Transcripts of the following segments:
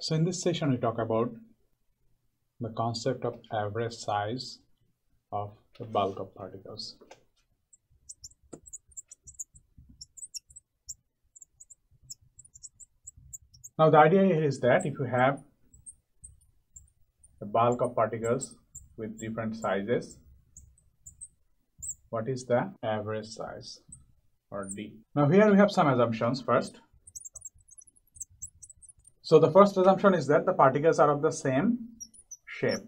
So in this session we talk about the concept of average size of the bulk of particles. Now the idea here is that if you have a bulk of particles with different sizes, what is the average size or D? Now here we have some assumptions first. So the first assumption is that the particles are of the same shape.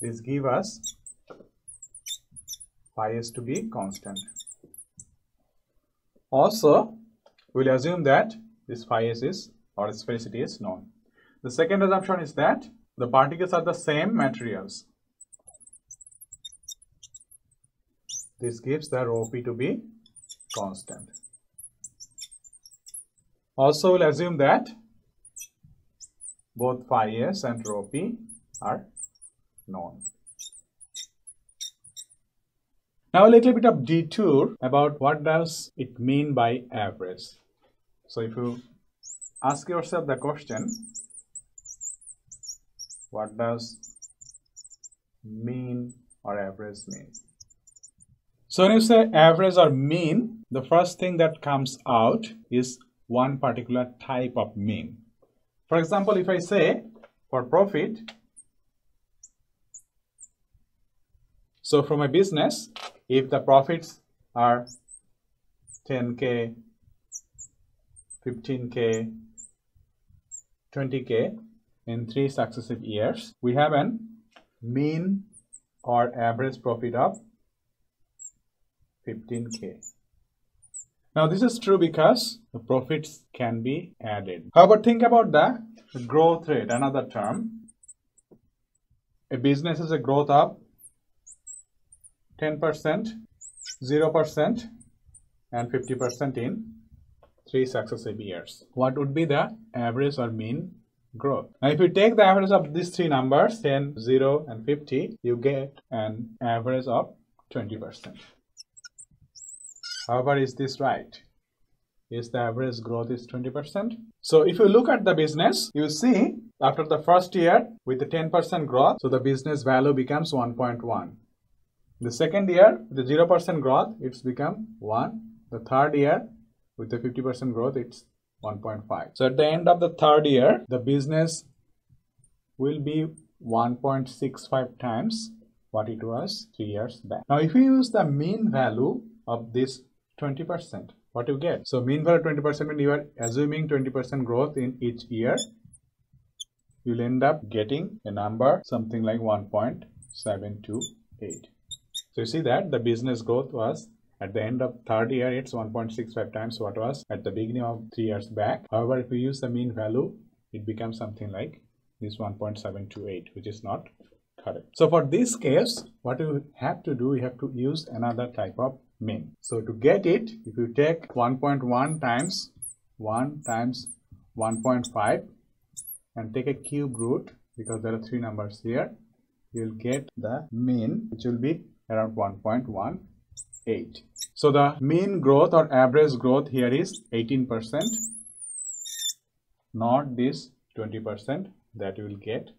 This give us phi s to be constant. Also, we'll assume that this phi s is or its sphericity is known. The second assumption is that the particles are the same materials. This gives the rho p to be constant. Also, we'll assume that both phi s and rho p are known. Now a little bit of detour about what does it mean by average. So if you ask yourself the question, what does mean or average mean? So when you say average or mean, the first thing that comes out is one particular type of mean. For example, if I say for profit, so from a business, if the profits are 10k 15k 20k in three successive years we have an mean or average profit of 15k now this is true because the profits can be added however think about the growth rate another term a business is a growth of 10%, 0%, and 50% in three successive years. What would be the average or mean growth? Now, if you take the average of these three numbers, 10, 0, and 50, you get an average of 20%. However, is this right? Is the average growth is 20%? So if you look at the business, you see after the first year with the 10% growth, so the business value becomes 1.1. The second year, the 0% growth, it's become 1. The third year, with the 50% growth, it's 1.5. So at the end of the third year, the business will be 1.65 times what it was three years back. Now, if you use the mean value of this 20%, what you get? So mean value 20% when you are assuming 20% growth in each year, you'll end up getting a number something like 1.728. So you see that the business growth was at the end of third year, it's 1.65 times what was at the beginning of three years back. However, if we use the mean value, it becomes something like this 1.728, which is not correct. So for this case, what you have to do, you have to use another type of mean. So to get it, if you take 1.1 times 1 times 1.5 and take a cube root because there are three numbers here, you'll get the mean which will be around 1.18. So the mean growth or average growth here is 18%, not this 20% that you will get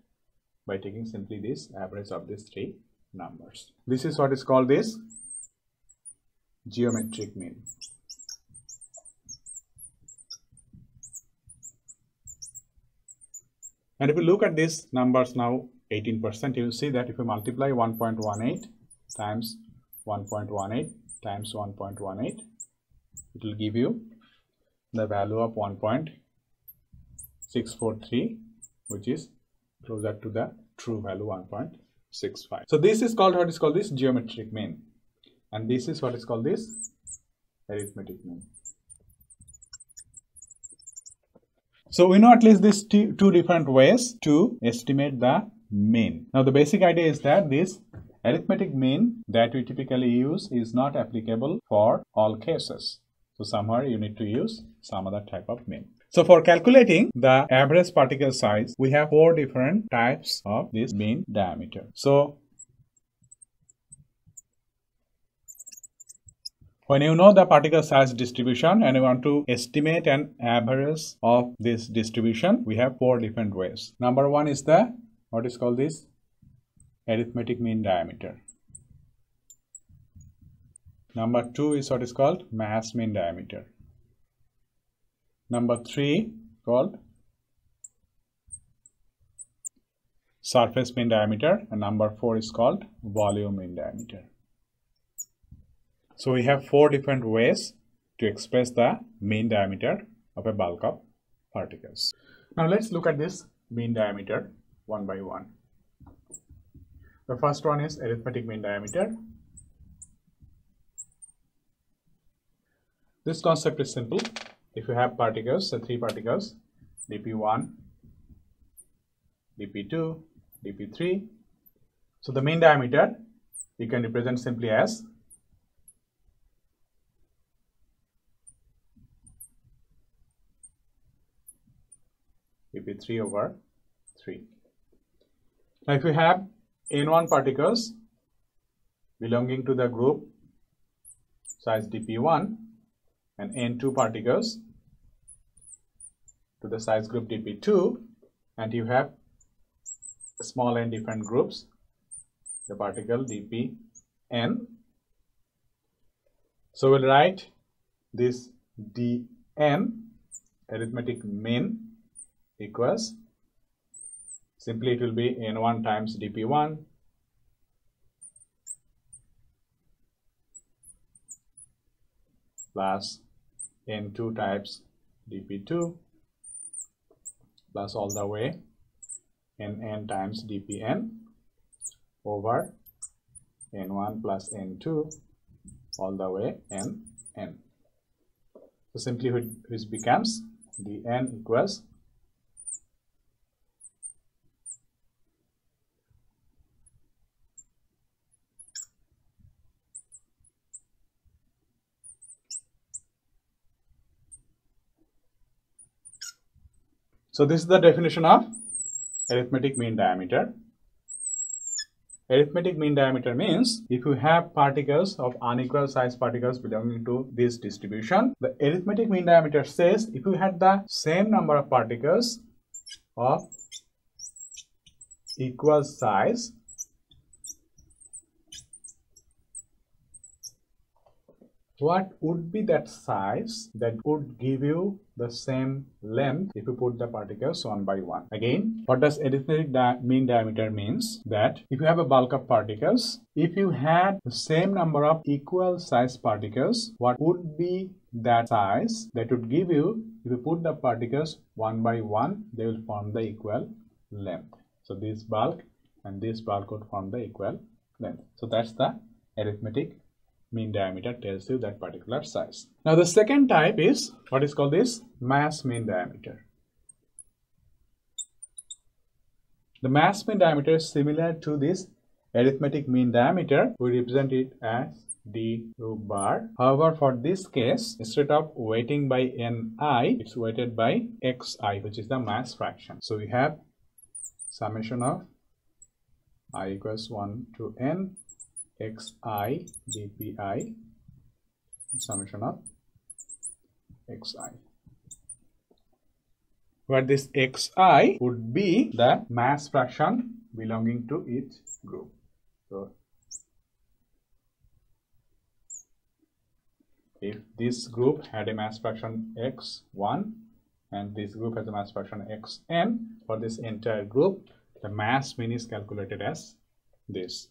by taking simply this average of these three numbers. This is what is called this geometric mean. And if you look at these numbers now 18%, you will see that if you multiply 1.18 times 1.18 times 1.18 it will give you the value of 1.643 which is closer to the true value 1.65 so this is called what is called this geometric mean and this is what is called this arithmetic mean so we know at least these two different ways to estimate the mean now the basic idea is that this Arithmetic mean that we typically use is not applicable for all cases. So somewhere you need to use some other type of mean. So for calculating the average particle size, we have four different types of this mean diameter. So When you know the particle size distribution and you want to estimate an average of this distribution, we have four different ways. Number one is the, what is called this? Arithmetic mean diameter. Number two is what is called mass mean diameter. Number three called surface mean diameter and number four is called volume mean diameter. So we have four different ways to express the mean diameter of a bulk of particles. Now let's look at this mean diameter one by one. The first one is arithmetic mean diameter. This concept is simple. If you have particles, the three particles, dp1, dp2, dp3. So the mean diameter you can represent simply as dp3 over 3. Now if you have n1 particles belonging to the group size dp1 and n2 particles to the size group dp2 and you have small n different groups the particle dpn so we'll write this dn arithmetic mean equals simply it will be n1 times dp1 plus n2 times dp2 plus all the way nn times dpn over n1 plus n2 all the way nn. So simply which becomes dn equals So this is the definition of arithmetic mean diameter. Arithmetic mean diameter means if you have particles of unequal size particles belonging to this distribution, the arithmetic mean diameter says if you had the same number of particles of equal size what would be that size that would give you the same length if you put the particles one by one? Again what does arithmetic di mean diameter means? That if you have a bulk of particles if you had the same number of equal size particles what would be that size that would give you if you put the particles one by one they will form the equal length. So this bulk and this bulk would form the equal length. So that's the arithmetic mean diameter tells you that particular size. Now the second type is what is called this mass mean diameter. The mass mean diameter is similar to this arithmetic mean diameter. We represent it as d rho bar. However, for this case, instead of weighting by ni, it's weighted by xi, which is the mass fraction. So we have summation of i equals 1 to n xi dpi summation of xi where this xi would be the mass fraction belonging to each group. So if this group had a mass fraction x1 and this group has a mass fraction xn for this entire group the mass mean is calculated as this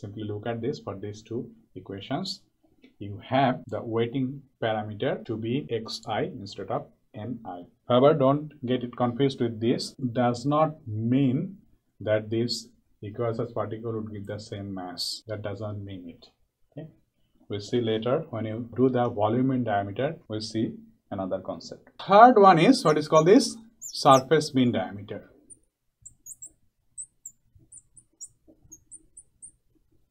simply look at this for these two equations. You have the weighting parameter to be xi instead of ni. However don't get it confused with this. Does not mean that this equal size particle would give the same mass. That doesn't mean it. Okay? We'll see later when you do the volume mean diameter we'll see another concept. Third one is what is called this surface mean diameter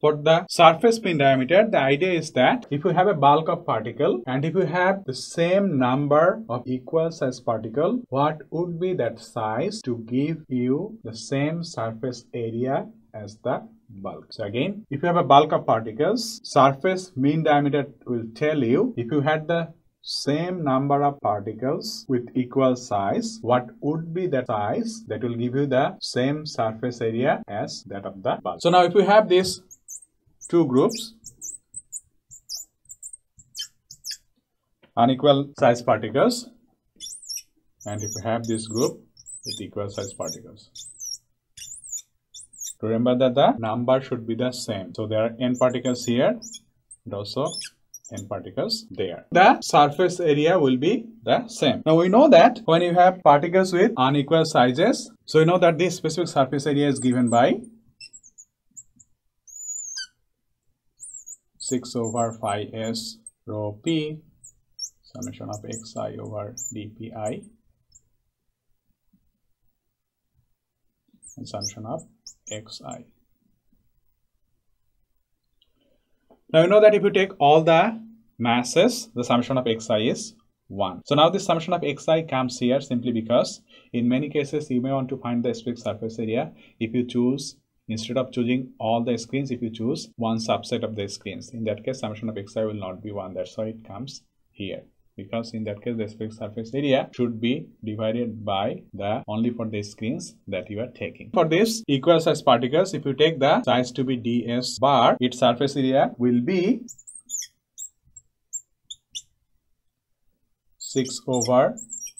For the surface mean diameter, the idea is that if you have a bulk of particle and if you have the same number of equal size particle, what would be that size to give you the same surface area as the bulk. So again, if you have a bulk of particles, surface mean diameter will tell you if you had the same number of particles with equal size, what would be the size that will give you the same surface area as that of the bulk. So now if you have these two groups, unequal size particles, and if you have this group with equal size particles. Remember that the number should be the same. So there are n particles here and also n particles there. The surface area will be the same. Now we know that when you have particles with unequal sizes, so you know that this specific surface area is given by 6 over phi s rho p summation of xi over dpi and summation of xi. Now you know that if you take all the masses, the summation of xi is 1. So now this summation of xi comes here simply because in many cases you may want to find the specific surface area if you choose instead of choosing all the screens if you choose one subset of the screens. In that case summation of xi will not be 1 that's why it comes here because in that case the specific surface area should be divided by the only for the screens that you are taking. For this equal size particles, if you take the size to be ds bar, its surface area will be 6 over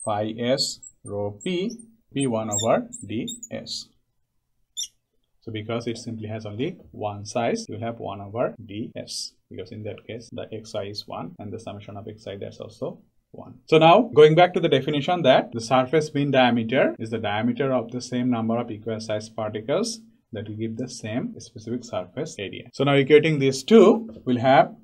phi s rho p p1 over ds. So because it simply has only one size, you will have 1 over ds. Because in that case, the xi is 1 and the summation of xi that's also 1. So now going back to the definition that the surface mean diameter is the diameter of the same number of equal size particles that will give the same specific surface area. So now equating these two, we'll have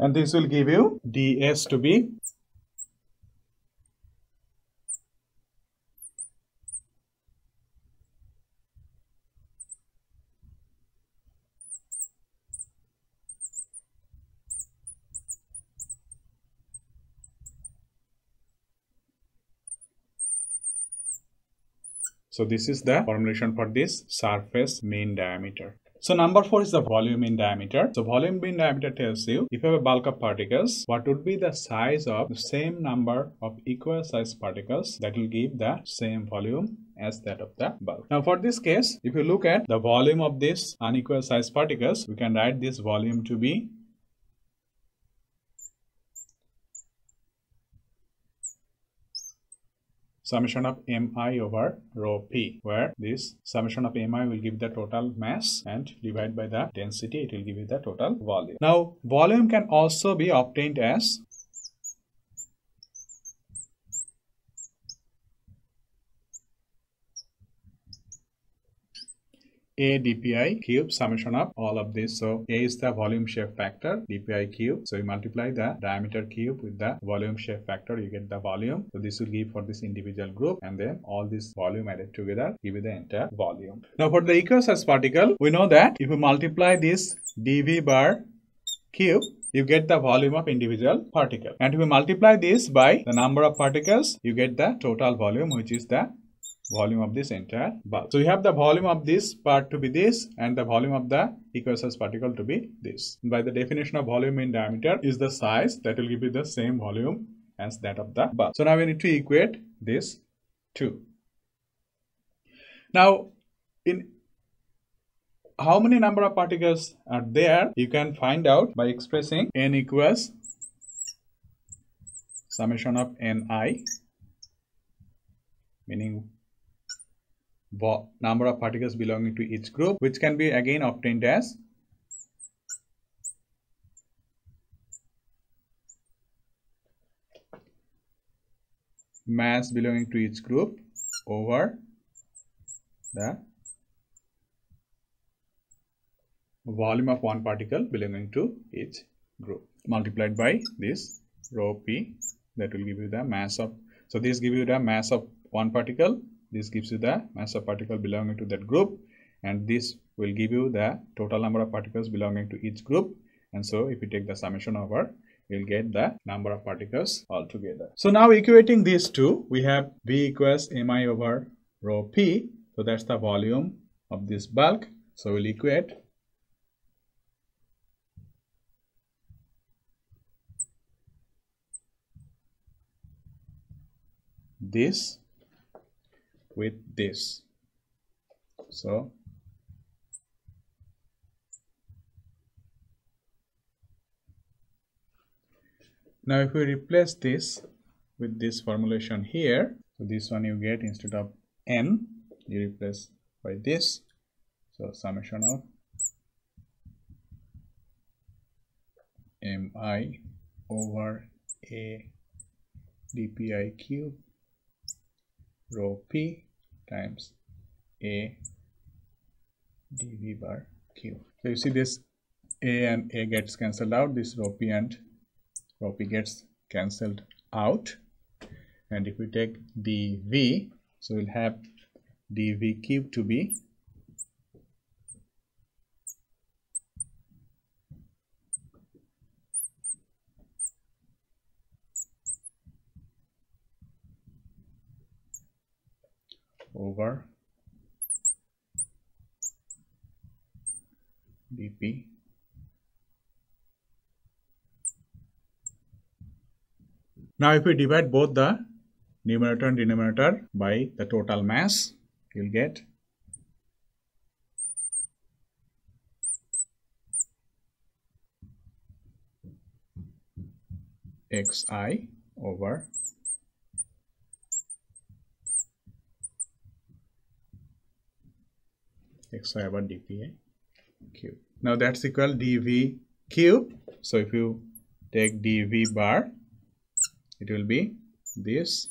and this will give you ds to be So this is the formulation for this surface mean diameter. So number four is the volume mean diameter. So volume mean diameter tells you if you have a bulk of particles, what would be the size of the same number of equal size particles that will give the same volume as that of the bulk. Now for this case, if you look at the volume of this unequal size particles, we can write this volume to be summation of mi over rho p where this summation of mi will give the total mass and divide by the density it will give you the total volume. Now volume can also be obtained as a dpi cube summation of all of this. So a is the volume shape factor dpi cube. So you multiply the diameter cube with the volume shape factor you get the volume. So this will give for this individual group and then all this volume added together give you the entire volume. Now for the equal size particle we know that if you multiply this dv bar cube you get the volume of individual particle and if you multiply this by the number of particles you get the total volume which is the volume of this entire bulk. So you have the volume of this part to be this and the volume of the equal size particle to be this. By the definition of volume mean diameter is the size that will give you the same volume as that of the bulk. So now we need to equate this two. Now in how many number of particles are there you can find out by expressing n equals summation of ni meaning number of particles belonging to each group which can be again obtained as mass belonging to each group over the volume of one particle belonging to each group. Multiplied by this rho p that will give you the mass of so this give you the mass of one particle this gives you the mass of particle belonging to that group and this will give you the total number of particles belonging to each group and so if you take the summation over you'll get the number of particles altogether. So now equating these two, we have V equals mi over rho p. So that's the volume of this bulk. So we'll equate this with this. So Now if we replace this with this formulation here, so this one you get instead of n, you replace by this. So summation of mi over a dpi cube rho p times a dv bar cube. So you see this a and a gets cancelled out, this rho p and rho p gets cancelled out and if we take dv so we'll have dv cube to be over dp Now if we divide both the numerator and denominator by the total mass, you'll get xi over xi over dpa cube. Now that's equal dv cube. So if you take dv bar it will be this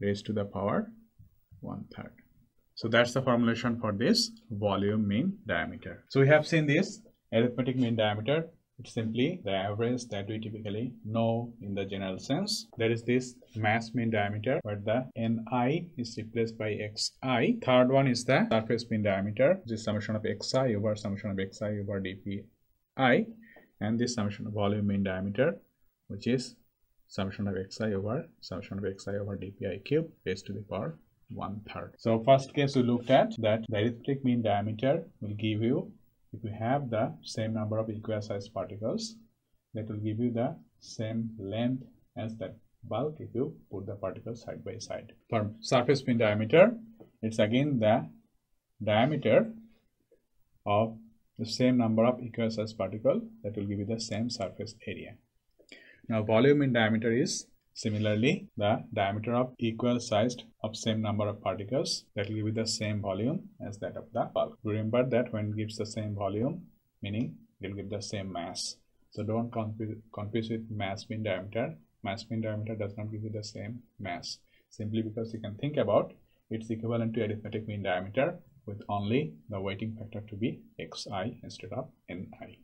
raised to the power one third so that's the formulation for this volume mean diameter so we have seen this arithmetic mean diameter it's simply the average that we typically know in the general sense there is this mass mean diameter where the ni is replaced by xi third one is the surface mean diameter this summation of xi over summation of xi over dpi and this summation of volume mean diameter which is summation of xi over summation of xi over dpi cube raised to the power one third. So first case we looked at that the arithmetic mean diameter will give you if you have the same number of equal sized particles that will give you the same length as that bulk if you put the particles side by side. For surface mean diameter it's again the diameter of the same number of equal sized particle that will give you the same surface area. Now volume mean diameter is similarly the diameter of equal sized of same number of particles that will give you the same volume as that of the bulk. Remember that when it gives the same volume meaning it will give the same mass. So don't confuse, confuse with mass mean diameter. Mass mean diameter does not give you the same mass simply because you can think about it's equivalent to arithmetic mean diameter with only the weighting factor to be xi instead of ni.